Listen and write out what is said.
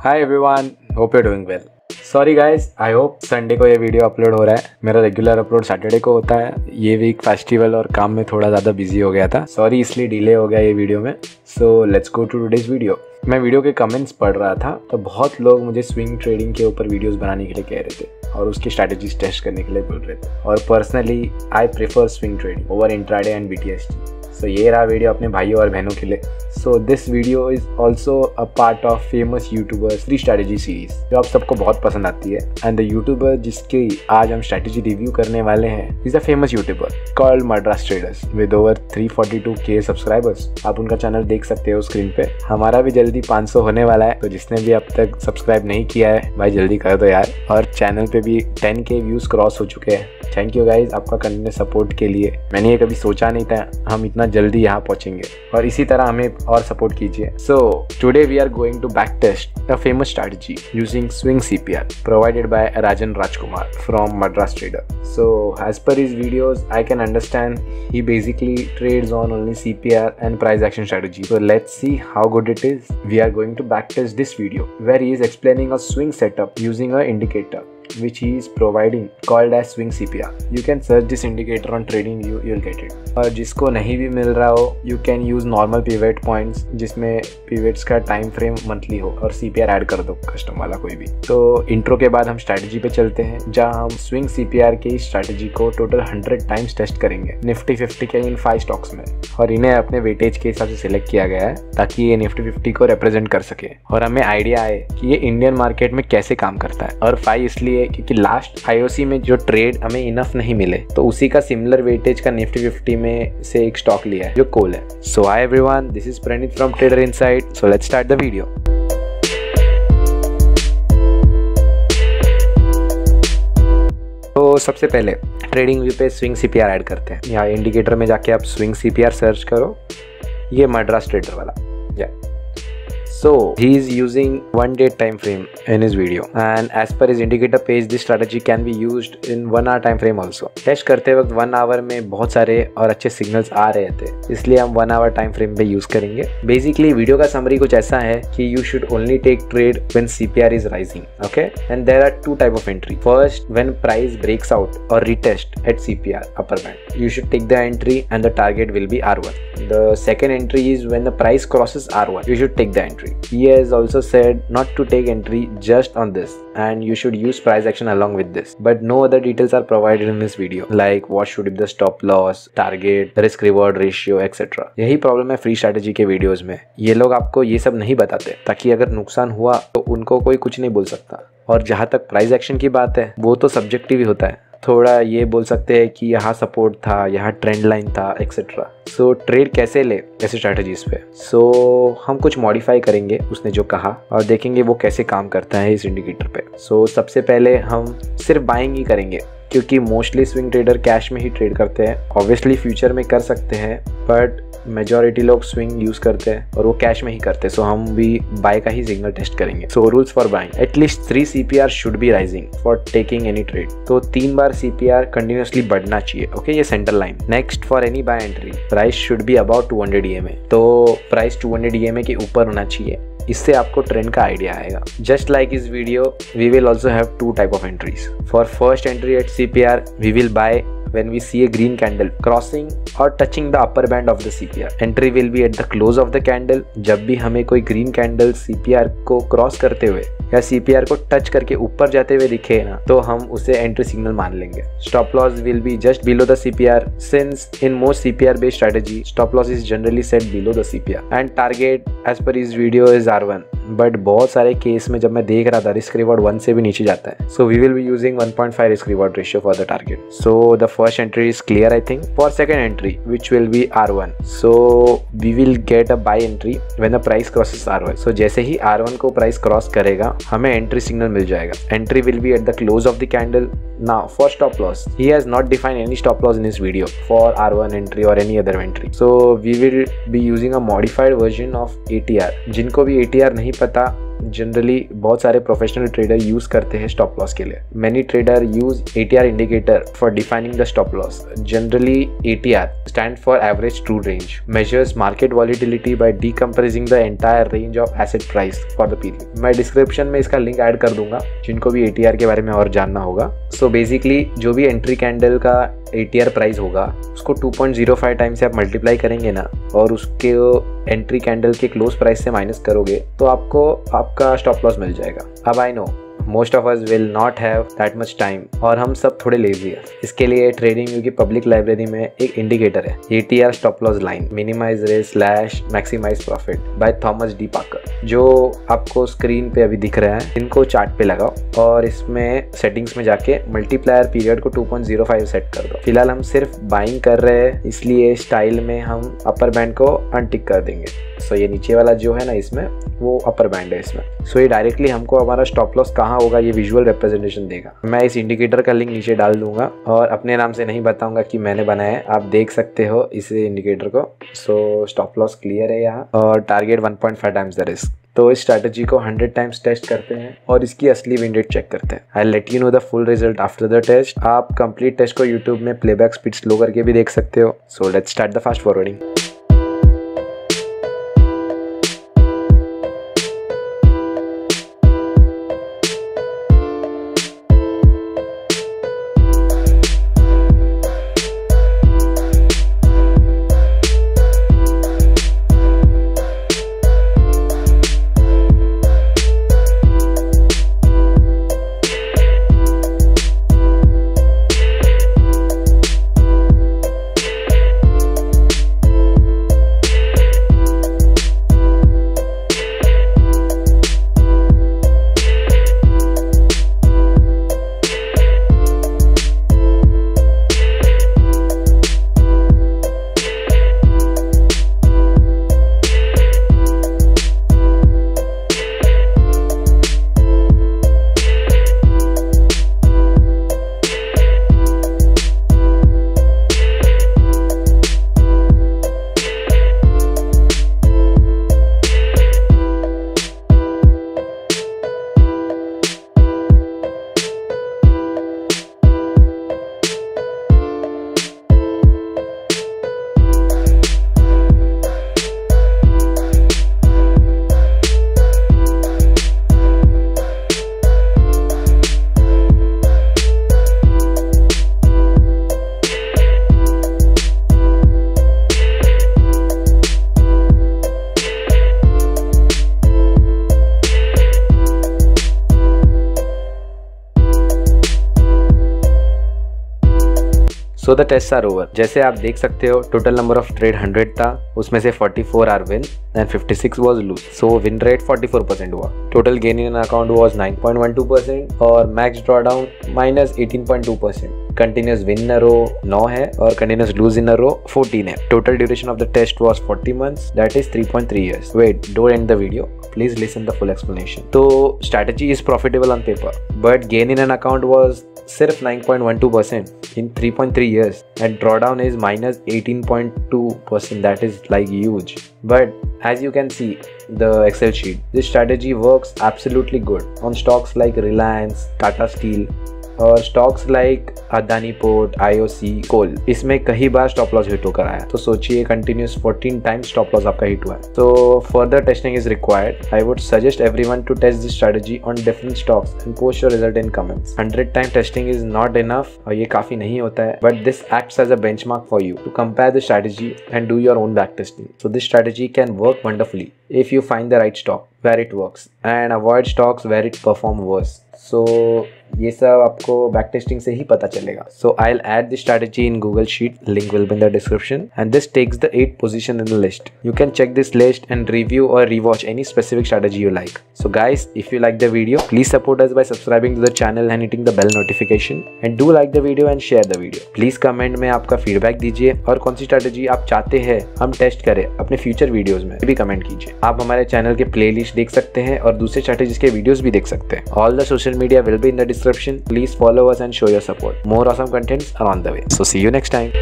Hi everyone hope you doing well sorry guys I hope Sunday को ये video upload हो रहा है। मेरा रेगुलर अपलोड सैटरडे को होता है। ये वीक फेस्टिवल और काम में थोड़ा ज़्यादा बिज़ी हो गया था। सॉरी इसलिए डिले हो गया ये वीडियो में। So let's go to today's video मैं वीडियो के कमेंट्स पढ़ रहा था तो बहुत लोग मुझे स्विंग ट्रेडिंग के ऊपर वीडियोस बनाने के लिए कह रहे थे और उसकी स्ट्रैटेजीज टेस्ट करने के लिए बोल रहे थे। और personally I prefer swing trading over intraday and be so ये रहा वीडियो अपने भाइयों और बहनों के लिए. So this video is also a part of famous YouTuber free strategy series जो आप सबको बहुत पसंद आती है. एंड द यूट्यूबर जिसकी आज हम स्ट्रैटेजी रिव्यू करने वाले हैं is a famous YouTuber called Madras traders with over 342 K subscribers आप उनका चैनल देख सकते हो स्क्रीन पे. हमारा भी जल्दी 500 होने वाला है तो जिसने भी अब तक सब्सक्राइब नहीं किया है, भाई जल्दी कर दो यार. और चैनल पे भी 10 के व्यूज़ क्रॉस हो चुके हैं. थैंक यू गाइज़ आपका कंटिन्यू सपोर्ट के लिए. मैंने ये कभी सोचा नहीं था, हम इतना उतना जल्दी यहाँ पहुँचेंगे। और इसी तरह हमें और सपोर्ट कीजिए। So today we are going to back test the famous strategy using swing CPR provided by Rajan Rajkumar from Madras trader so as per his videos I can understand he basically trade on only CPR P and price action strategy so let's see how good it is we are going to back test this video where he is explaining a swing setup using a indicator which he is providing called as swing CPR. You can search this indicator on TradingView, you'll get it. और जिसको नहीं भी मिल रहा हो you can use normal pivot points जिसमें pivots का time frame monthly हो और सीपीआर ऐड कर दो कस्टम वाला कोई भी तो इंट्रो के बाद हम स्ट्रैटेजी पे चलते हैं जहाँ हम स्विंग सीपीआर की स्ट्रैटेजी को टोटल हंड्रेड टाइम्स टेस्ट करेंगे निफ्टी फिफ्टी के इन फाइव स्टॉक्स में और इन्हें अपने वेटेज के हिसाब से सिलेक्ट किया गया है ताकि ये निफ्टी फिफ्टी को रिप्रेजेंट कर सके और हमें आइडिया आए कि ये इंडियन मार्केट में कैसे काम करता है और फाइव इसलिए क्योंकि लास्ट आईओसी में जो ट्रेड हमें इनफ नहीं मिले तो उसी का सिमिलर वेटेज का निफ्टी फिफ्टी में से एक स्टॉक लिया है, जो कोल है। So hi everyone this is Praneet from trader inside so let's start the video तो सबसे पहले ट्रेडिंग व्यू पे स्विंग सीपीआर ऐड करते हैं। यहाँ इंडिकेटर में जाके आप स्विंग सीपीआर सर्च करो। ये मद्रास ट्रेडर वाला। So he is using one day time frame in his video. And as per his indicator page, this strategy can be used in one hour time frame also. वक्त one hour में बहुत सारे और अच्छे signals आ रहे थे। इसलिए हम वन आवर टाइम फ्रेम पे यूज़ करेंगे। बेसिकली वीडियो का समरी कुछ ऐसा है कि you should only take trade when CPR is rising okay and there are two type of entry first when price breaks out और retest at CPR upper band you should take the entry and the target will be R one the second entry is when the price crosses R one you should take the entry entry. He has also said not to take entry just on this and you should use price action along with this. But no other details are provided in this video like what should be the stop loss, target, risk reward ratio etc. यही problem है free strategy के videos में ये लोग आपको ये सब नहीं बताते ताकि अगर नुकसान हुआ तो उनको कोई कुछ नहीं बोल सकता और जहाँ तक प्राइस एक्शन की बात है वो तो सब्जेक्टिव ही होता है थोड़ा ये बोल सकते हैं कि यहाँ सपोर्ट था यहाँ ट्रेंड लाइन था एक्सेट्रा सो ट्रेड कैसे ले? ऐसे स्ट्रैटेजीज पे? सो so, हम कुछ मॉडिफाई करेंगे उसने जो कहा और देखेंगे वो कैसे काम करता है इस इंडिकेटर पे। सो so, सबसे पहले हम सिर्फ़ बाइंग ही करेंगे क्योंकि मोस्टली स्विंग ट्रेडर कैश में ही ट्रेड करते हैं। ऑब्वियसली फ्यूचर में कर सकते हैं बट मेजोरिटी लोग स्विंग यूज़ करते हैं और वो कैश में ही करते हैं। सो हम भी बाय का ही सिग्नल टेस्ट करेंगे। So rules for buying at least three CPR should be rising for taking any trade तो तीन बार सीपीआर कंटिन्यूसली बढ़ना चाहिए। ओके? ये centre line next for any buy entry price should be about two hundred E M A तो price two hundred E M A के ऊपर होना चाहिए। इससे आपको ट्रेंड का आइडिया आएगा। जस्ट लाइक इस video we will also have two type of entries for first entry at C P R we will buy when we see a green candle crossing or touching the upper band of the CPR. Entry will be at the close of the candle. जब भी हमें कोई green candle CPR को cross करते हुए या CPR को touch करके ऊपर जाते हुए दिखे ना तो हम उसे एंट्री सिग्नल मान लेंगे stop loss will be just below the CPR since in most CPR based strategy stop loss is generally set below the CPR and target as per his video is R1 but बहुत सारे case में जब मैं देख रहा था risk reward one से भी नीचे जाता है। So we will be using 1.5 risk reward ratio for the target so the first entry is clear I think for second entry which will be R one so we will get a buy entry when the price crosses R one so जैसे ही R one को price cross करेगा, हमें entry signal मिल जाएगा। Entry will be at the close of the candle now, for stop loss, he has not defined any stop loss in his video for r1 entry or any other entry. So we will be using a modified version of atr जिनको भी atr नहीं पता generally बहुत सारे professional trader use करते हैं stop loss के लिए। Many trader use A T R indicator for defining the stop loss generally A T R stand for average true range measures market volatility by decomposing the entire range of asset price for the period मैं description में इसका link add कर दूँगा, जिनको भी ए T are के बारे में और जानना होगा। सो so बेसिकली जो भी एंट्री कैंडल का ए टी आर प्राइस होगा, उसको 2.05 टाइम से आप मल्टीप्लाई करेंगे ना, और उसके एंट्री कैंडल के क्लोज प्राइस से माइनस करोगे तो आपको, आपका स्टॉप लॉस मिल जाएगा। अब I know most of us will not have that much time और हम सब थोड़े लेजी है। इसके लिए ट्रेडिंग व्यू की पब्लिक लाइब्रेरी में एक इंडिकेटर है A T R stop loss line minimize ray slash maximize profit by Thomas D Packer जो आपको स्क्रीन पे अभी दिख रहा है, इनको चार्ट पे लगाओ और इसमें सेटिंग्स में जाके मल्टीप्लायर पीरियड को 2.05 सेट कर दो। फ़िलहाल हम सिर्फ़ बाइंग कर रहे हैं, इसलिए स्टाइल में हम अपर बैंड को अनटिक कर देंगे। सो ये नीचे वाला जो है ना इसमें, वो अपर बैंड है इसमें। सो ये डायरेक्टली हमको हमारा स्टॉप लॉस कहाँ होगा, ये विजुअल रिप्रेजेंटेशन देगा। मैं इस इंडिकेटर का लिंक नीचे डाल दूँगा और अपने नाम से नहीं बताऊँगा कि मैंने बनाया है। आप देख सकते हो इस इंडिकेटर को। सो स्टॉप लॉस क्लियर है यहाँ और टारगेट 1.5 टाइम्स द रिस्क तो इस स्ट्रैटेजी को 100 टाइम्स टेस्ट करते हैं और इसकी असली विन रेट चेक करते हैं। I let you know the full result after the test आप कंप्लीट टेस्ट को यूट्यूब में प्लेबैक स्पीड स्लो करके भी देख सकते हो। So let start the fast forwarding so the test are over जैसे आप देख सकते हो टोटल नंबर ऑफ़ ट्रेड 100 था, उसमें से 44 are win and 56 was lose so win rate 44 percent हुआ. Total gain in account was 9.12 percent और max drawdown minus eighteen point two percent continuous winner row नौ है और continuous loser row fourteen है total duration of the test was forty month that is three point three years wait don't end the video please listen the full explanation तो strategy is profitable on paper but gain in an account was सिर्फ़ nine point one two percent in three point three years and drawdown is minus eighteen point two percent that is like use but as you can see the excel sheet this strategy work absolutely good on stocks like Reliance Tata steel और stocks like Adani port IOC coal इसमें कई बार stop loss hit होकर आया तो सोचिए continuous 14 times stop loss आपका hit हुआ है। तो further testing is required I would suggest everyone to test this strategy on different stocks and post your result in comments 100 time testing is not enough और ये काफ़ी नहीं होता है but this acts as a benchmark for you to compare the strategy and do your own back testing so this strategy can work wonderfully if you find the right stock where it works and avoid stocks where it perform worse. So ये सब आपको back testing से ही पता चलेगा। So I'll add this strategy in Google sheet link will be in the description and this takes the eight position in the list you can check this list and review और rewatch any specific strategy you like. So, guys, if you like the video, please support us by subscribing to the channel and hitting the bell notification. And do like the video and share the video. Please comment में आपका feedback दीजिए और कौन सी strategy आप चाहते हैं हम test करें अपने फ्यूचर वीडियोस में। भी कमेंट कीजिए। आप हमारे चैनल के प्लेलिस्ट देख सकते हैं और दूसरे स्ट्रेटेजीज के वीडियोस भी देख सकते हैं। All the social media will be in the description. Please follow us and show your support. More awesome contents are on the way. So see you next time.